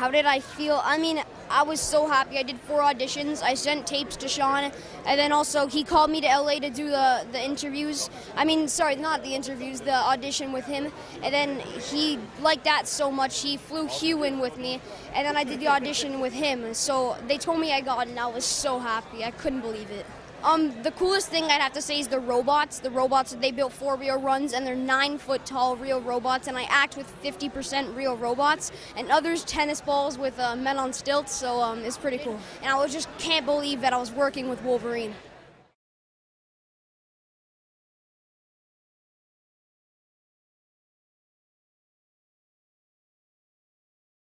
How did I feel? I mean, I was so happy. I did four auditions. I sent tapes to Shawn, and then also he called me to LA to do the, the interviews. I mean, sorry, not the interviews, the audition with him. And then he liked that so much, he flew Hugh in with me, and then I did the audition with him. So they told me I got and I was so happy. I couldn't believe it. Um, the coolest thing I'd have to say is the robots. The robots they built for real runs, and they're nine foot tall real robots. And I act with 50% real robots, and others tennis balls with uh, men on stilts. So um, it's pretty cool. And I was just can't believe that I was working with Wolverine.